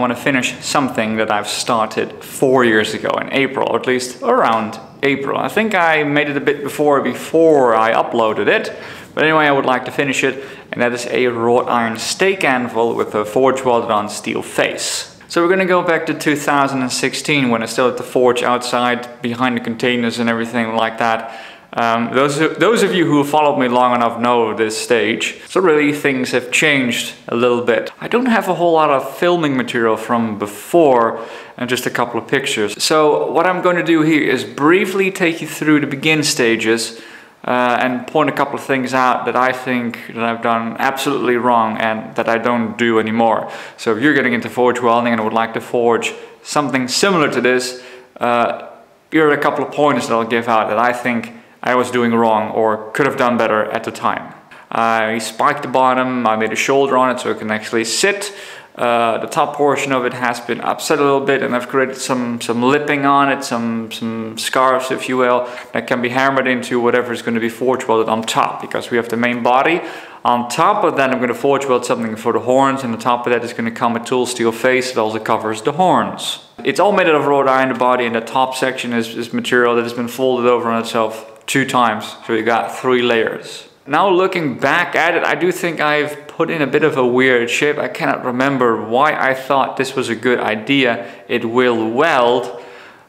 I want to finish something that I've started four years ago in April, or at least around April. I think I made it a bit before before I uploaded it. But anyway, I would like to finish it, and that is a wrought iron stake anvil with a forge welded on steel face. So we're gonna go back to 2016 when I still had the forge outside behind the containers and everything like that. Um, those, those of you who followed me long enough know this stage. So really things have changed a little bit. I don't have a whole lot of filming material from before and just a couple of pictures. So what I'm going to do here is briefly take you through the begin stages uh, and point a couple of things out that I think that I've done absolutely wrong and that I don't do anymore. So if you're getting into forge welding and would like to forge something similar to this, uh, here are a couple of pointers that I'll give out that I think I was doing wrong or could have done better at the time. I spiked the bottom, I made a shoulder on it so it can actually sit. Uh, the top portion of it has been upset a little bit and I've created some, some lipping on it, some, some scarves if you will, that can be hammered into whatever is going to be forge welded on top because we have the main body. On top of that I'm going to forge weld something for the horns and on top of that is going to come a tool steel face that also covers the horns. It's all made out of wrought iron the body and the top section is, is material that has been folded over on itself two times. So you got three layers. Now looking back at it, I do think I've put in a bit of a weird shape. I cannot remember why I thought this was a good idea. It will weld.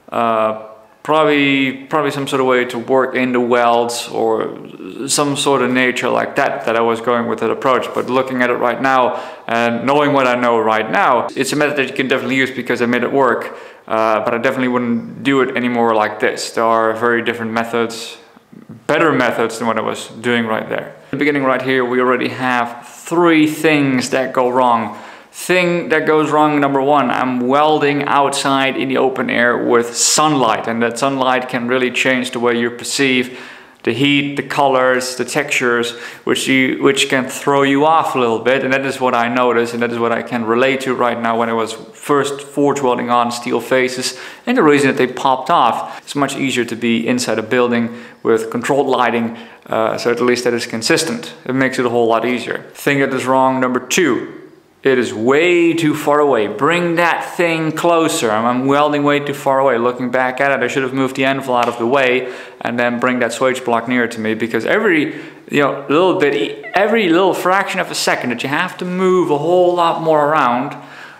Uh, probably, probably some sort of way to work in the welds or some sort of nature like that that I was going with that approach. But looking at it right now and knowing what I know right now, it's a method that you can definitely use because I made it work. Uh, but I definitely wouldn't do it anymore like this. There are very different methods better methods than what I was doing right there. In the beginning right here, we already have three things that go wrong. Thing that goes wrong, number one, I'm welding outside in the open air with sunlight and that sunlight can really change the way you perceive the heat, the colors, the textures, which you which can throw you off a little bit. And that is what I noticed, and that is what I can relate to right now when I was first forge welding on steel faces. And the reason that they popped off, it's much easier to be inside a building with controlled lighting, uh, so at least that is consistent. It makes it a whole lot easier. Thing that is wrong, number two, it is way too far away. Bring that thing closer. I'm welding way too far away. Looking back at it, I should have moved the anvil out of the way and then bring that swage block nearer to me because every you know little bit, every little fraction of a second that you have to move a whole lot more around,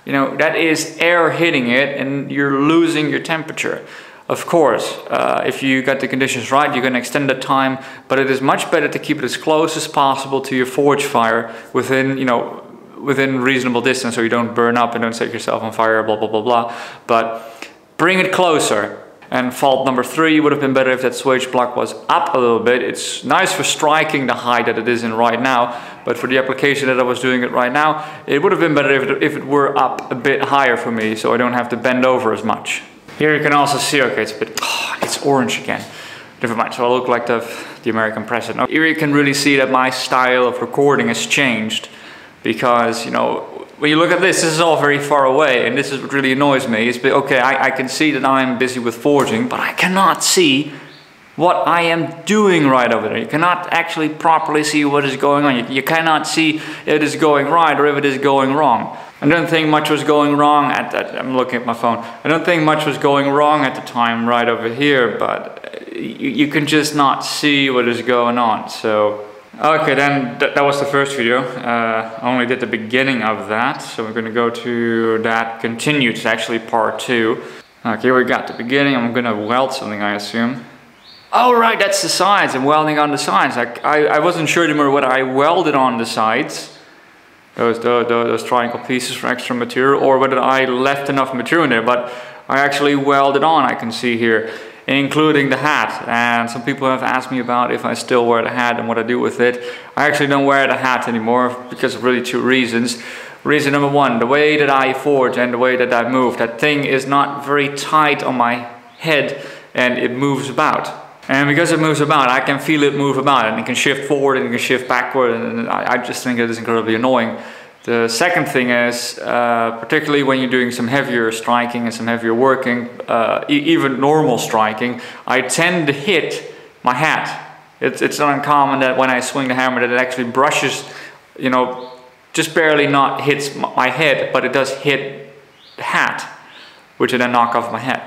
you know, that is air hitting it and you're losing your temperature. Of course, uh, if you got the conditions right, you can extend the time, but it is much better to keep it as close as possible to your forge fire within, you know, within reasonable distance so you don't burn up and don't set yourself on fire, blah, blah, blah, blah. But bring it closer. And fault number three would have been better if that swage block was up a little bit. It's nice for striking the height that it is in right now, but for the application that I was doing it right now, it would have been better if it, if it were up a bit higher for me so I don't have to bend over as much. Here you can also see, okay, it's a bit, oh, it's orange again. Never mind, so I look like the, the American president. Here you can really see that my style of recording has changed because you know when you look at this, this is all very far away, and this is what really annoys me. Is okay, I, I can see that I'm busy with forging, but I cannot see what I am doing right over there. You cannot actually properly see what is going on. You, you cannot see if it is going right or if it is going wrong. I don't think much was going wrong at that. I'm looking at my phone. I don't think much was going wrong at the time right over here, but uh, you, you can just not see what is going on. So Okay, then th that was the first video. Uh, I only did the beginning of that, so we're gonna go to that continued. It's actually part two. Okay, we got the beginning. I'm gonna weld something, I assume. Oh, right, that's the sides. I'm welding on the sides. I, I, I wasn't sure anymore whether I welded on the sides, those, those, those triangle pieces for extra material, or whether I left enough material in there, but I actually welded on, I can see here including the hat. And some people have asked me about if I still wear the hat and what I do with it. I actually don't wear the hat anymore because of really two reasons. Reason number one, the way that I forge and the way that I move, that thing is not very tight on my head and it moves about. And because it moves about, I can feel it move about and it can shift forward and it can shift backward and I, I just think it is incredibly annoying. The second thing is, uh, particularly when you're doing some heavier striking and some heavier working, uh, e even normal striking, I tend to hit my hat. It's, it's not uncommon that when I swing the hammer that it actually brushes, you know, just barely not hits my head, but it does hit the hat, which then knock off my head.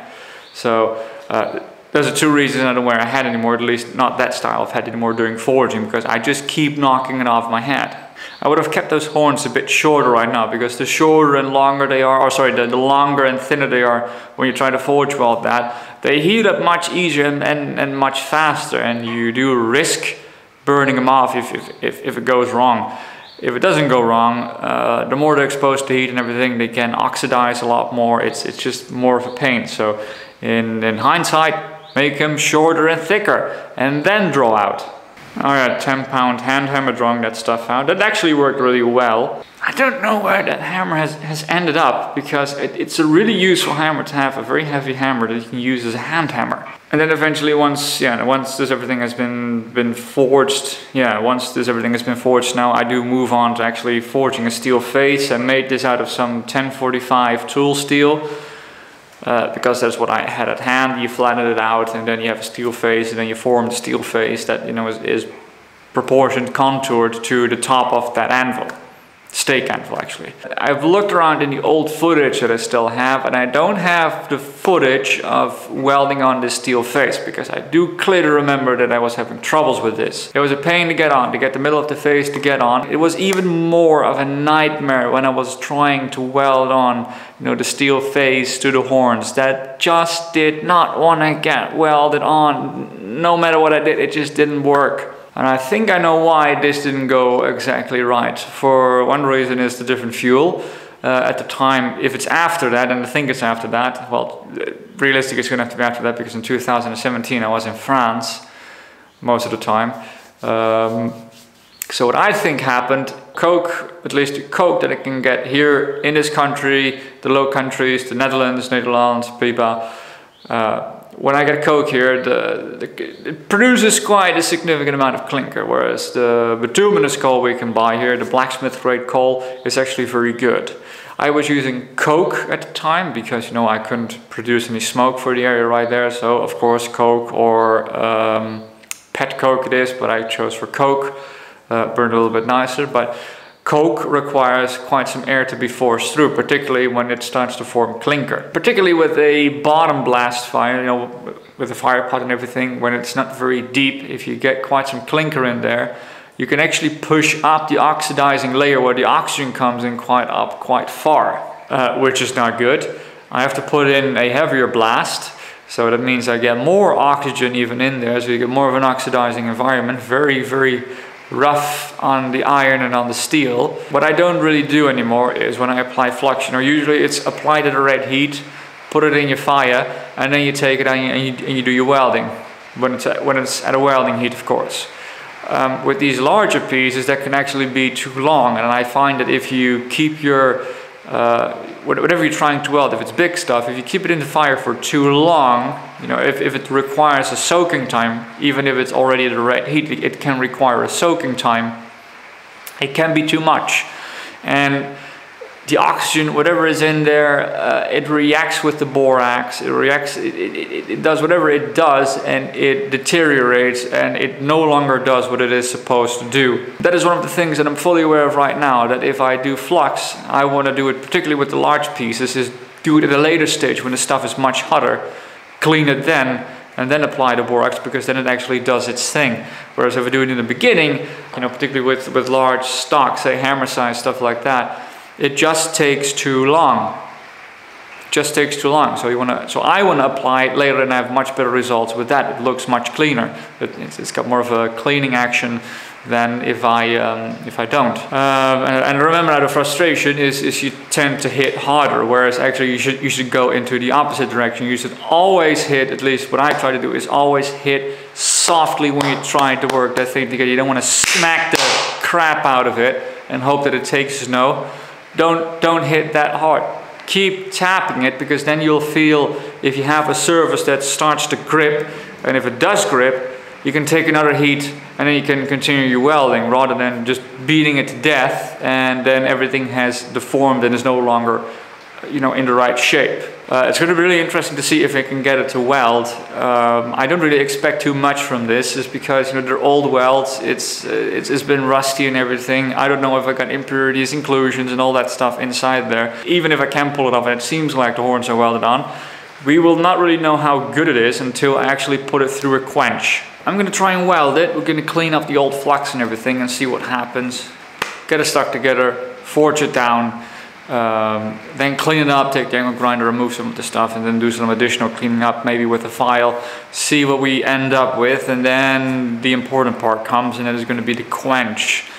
So uh, those are two reasons I don't wear a hat anymore, at least not that style of hat anymore during forging, because I just keep knocking it off my head. I would have kept those horns a bit shorter right now because the shorter and longer they are, or sorry, the, the longer and thinner they are when you try to forge weld that, they heat up much easier and, and, and much faster and you do risk burning them off if, if, if, if it goes wrong. If it doesn't go wrong, uh, the more they're exposed to heat and everything, they can oxidize a lot more. It's, it's just more of a pain. So in, in hindsight, make them shorter and thicker and then draw out. Oh yeah, 10 pound hand hammer drawing that stuff out. That actually worked really well. I don't know where that hammer has, has ended up because it, it's a really useful hammer to have, a very heavy hammer that you can use as a hand hammer. And then eventually once, yeah, once this everything has been, been forged, yeah, once this everything has been forged now I do move on to actually forging a steel face. I made this out of some 1045 tool steel. Uh, because that's what I had at hand. You flatten it out and then you have a steel face and then you form the steel face that you know is, is proportioned, contoured to the top of that anvil stake anvil actually. I've looked around in the old footage that I still have and I don't have the footage of welding on this steel face because I do clearly remember that I was having troubles with this. It was a pain to get on, to get the middle of the face to get on. It was even more of a nightmare when I was trying to weld on you know, the steel face to the horns. That just did not want to get welded on. No matter what I did, it just didn't work. And I think I know why this didn't go exactly right. For one reason is the different fuel. Uh, at the time, if it's after that, and I think it's after that, well, realistically it's going to have to be after that because in 2017 I was in France most of the time. Um, so what I think happened, Coke, at least Coke that I can get here in this country, the Low Countries, the Netherlands, Netherlands, Pipa, uh, when I get coke here, the, the, it produces quite a significant amount of clinker, whereas the bituminous coal we can buy here, the blacksmith grade coal, is actually very good. I was using coke at the time because you know I couldn't produce any smoke for the area right there, so of course coke or um, pet coke it is, but I chose for coke, uh, burned a little bit nicer. But Coke requires quite some air to be forced through, particularly when it starts to form clinker. Particularly with a bottom blast fire, you know, with a fire pot and everything, when it's not very deep, if you get quite some clinker in there, you can actually push up the oxidizing layer where the oxygen comes in quite up quite far, uh, which is not good. I have to put in a heavier blast, so that means I get more oxygen even in there, so you get more of an oxidizing environment. Very, very rough on the iron and on the steel. What I don't really do anymore is when I apply fluxion, or usually it's applied at a red heat, put it in your fire, and then you take it and you, and you do your welding, when it's, at, when it's at a welding heat of course. Um, with these larger pieces that can actually be too long and I find that if you keep your uh, whatever you're trying to weld, if it's big stuff, if you keep it in the fire for too long, you know, if, if it requires a soaking time, even if it's already at the right heat, it can require a soaking time. It can be too much. And the oxygen, whatever is in there, uh, it reacts with the borax. It reacts. It, it, it, does whatever it does, and it deteriorates, and it no longer does what it is supposed to do. That is one of the things that I'm fully aware of right now. That if I do flux, I want to do it particularly with the large pieces. Is do it at a later stage when the stuff is much hotter, clean it then, and then apply the borax because then it actually does its thing. Whereas if I do it in the beginning, you know, particularly with with large stock, say hammer size stuff like that it just takes too long. It just takes too long. So you want to. So I want to apply it later, and I have much better results with that. It looks much cleaner. It, it's got more of a cleaning action than if I um, if I don't. Uh, and, and, remember now the frustration is is you tend to hit harder, whereas actually you should you should go into the opposite direction. You should always hit. At least what I try to do is always hit softly when you're trying to work that thing together. You don't want to smack the crap out of it and hope that it takes snow. Don't, don't hit that hard. Keep tapping it because then you'll feel if you have a surface that starts to grip and if it does grip, you can take another heat and then you can continue your welding rather than just beating it to death and then everything has deformed and is no longer you know, in the right shape. Uh, it's going to be really interesting to see if I can get it to weld. Um, I don't really expect too much from this, just because you know they're old welds. It's, uh, it's it's been rusty and everything. I don't know if I got impurities, inclusions, and all that stuff inside there. Even if I can pull it off, and it seems like the horns are welded on, we will not really know how good it is until I actually put it through a quench. I'm going to try and weld it. We're going to clean up the old flux and everything and see what happens. Get it stuck together, forge it down um, then clean it up, take the angle grinder, remove some of the stuff, and then do some additional cleaning up, maybe with a file, see what we end up with, and then the important part comes, and that is going to be the quench.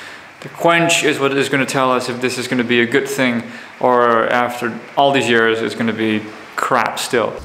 The quench is what is going to tell us if this is going to be a good thing, or after all these years, it's going to be crap still.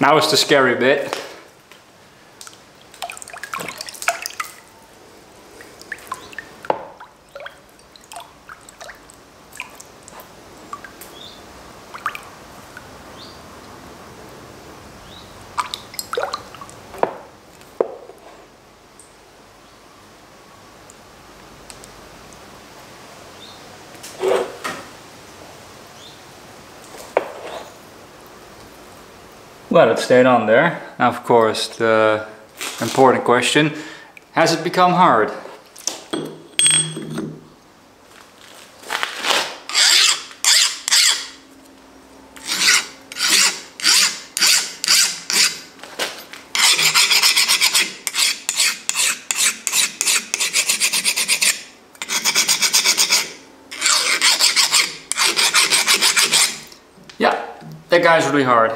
Now it's the scary bit. Well, it stayed on there. Now, of course, the important question, has it become hard? Yeah, that guy's really hard.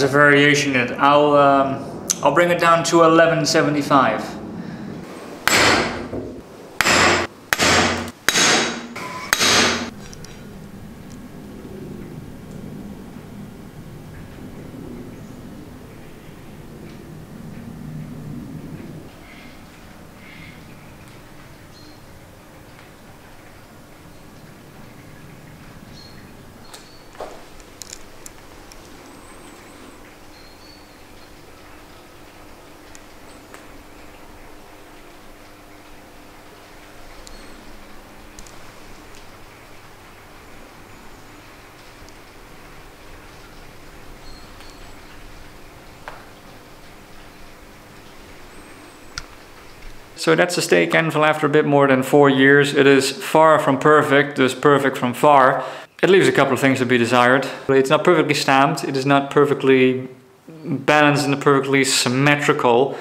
There's a variation in it. I'll um, I'll bring it down to 1175. So that's the stake anvil after a bit more than four years. It is far from perfect, thus perfect from far. It leaves a couple of things to be desired. It's not perfectly stamped, it is not perfectly balanced and perfectly symmetrical.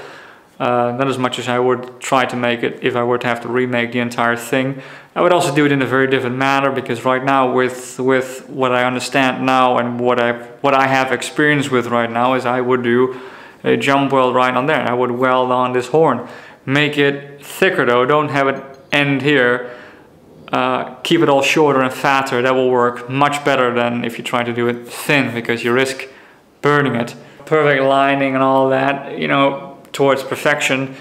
Uh, not as much as I would try to make it if I were to have to remake the entire thing. I would also do it in a very different manner because right now with with what I understand now and what I what I have experience with right now is I would do a jump weld right on there. I would weld on this horn make it thicker though, don't have it end here. Uh, keep it all shorter and fatter, that will work much better than if you try to do it thin because you risk burning it. Perfect lining and all that, you know, towards perfection.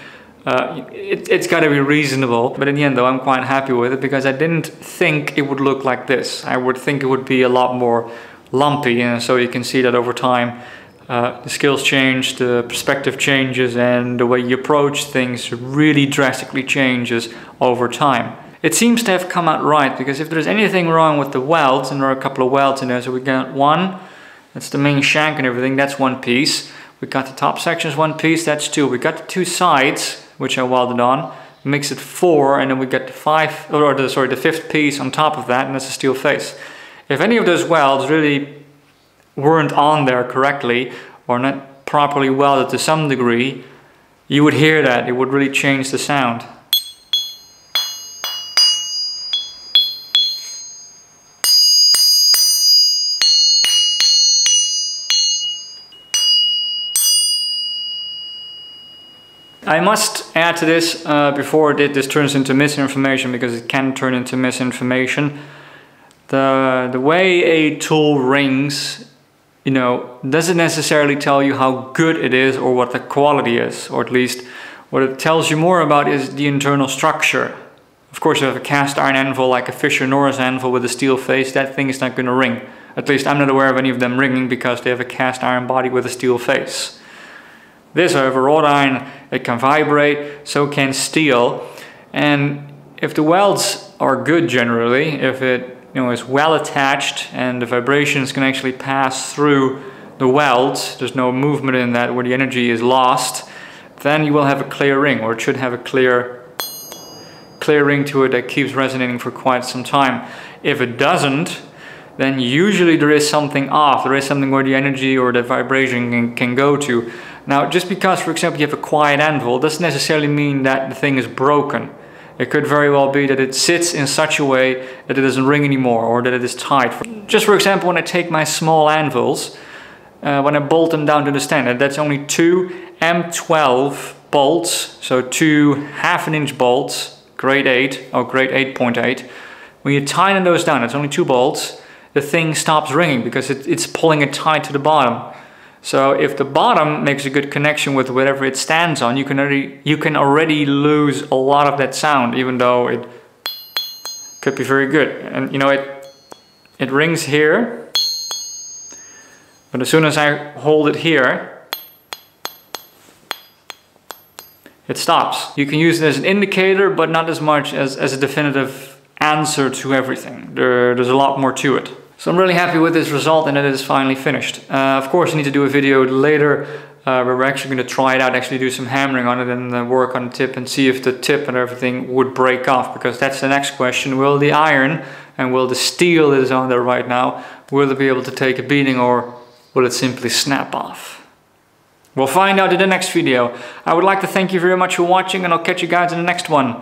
Uh, it, has got to be reasonable, but in the end though I'm quite happy with it because I didn't think it would look like this. I would think it would be a lot more lumpy and so you can see that over time uh, the skills change, the perspective changes, and the way you approach things really drastically changes over time. It seems to have come out right because if there's anything wrong with the welds, and there are a couple of welds in there, so we got one, that's the main shank and everything, that's one piece. We got the top sections one piece, that's two. We got the two sides, which I welded on, makes it four, and then we got the five, or the, sorry, the fifth piece on top of that, and that's a steel face. If any of those welds really weren't on there correctly or not properly welded to some degree, you would hear that. It would really change the sound. I must add to this uh, before it, this turns into misinformation because it can turn into misinformation. The, the way a tool rings you know, doesn't necessarily tell you how good it is or what the quality is, or at least what it tells you more about is the internal structure. Of course, if you have a cast iron anvil like a Fisher Norris anvil with a steel face, that thing is not going to ring. At least I'm not aware of any of them ringing because they have a cast iron body with a steel face. This, however, wrought iron, it can vibrate, so can steel. And if the welds are good generally, if it you know, is well attached and the vibrations can actually pass through the welds, there's no movement in that where the energy is lost, then you will have a clear ring, or it should have a clear clear ring to it that keeps resonating for quite some time. If it doesn't, then usually there is something off. There is something where the energy or the vibration can, can go to. Now, just because, for example, you have a quiet anvil, doesn't necessarily mean that the thing is broken. It could very well be that it sits in such a way that it doesn't ring anymore or that it is tight. Just for example, when I take my small anvils, uh, when I bolt them down to the standard, that's only two M12 bolts, so two half an inch bolts, grade 8 or grade 8.8. When you tighten those down, it's only two bolts, the thing stops ringing because it, it's pulling it tight to the bottom. So if the bottom makes a good connection with whatever it stands on, you can already you can already lose a lot of that sound, even though it could be very good. And you know it it rings here, but as soon as I hold it here, it stops. You can use it as an indicator, but not as much as, as a definitive answer to everything. There, there's a lot more to it. So I'm really happy with this result and it is finally finished. Uh, of course I need to do a video later uh, where we're actually going to try it out, actually do some hammering on it and uh, work on the tip and see if the tip and everything would break off because that's the next question. Will the iron and will the steel that is on there right now, will it be able to take a beating or will it simply snap off? We'll find out in the next video. I would like to thank you very much for watching and I'll catch you guys in the next one.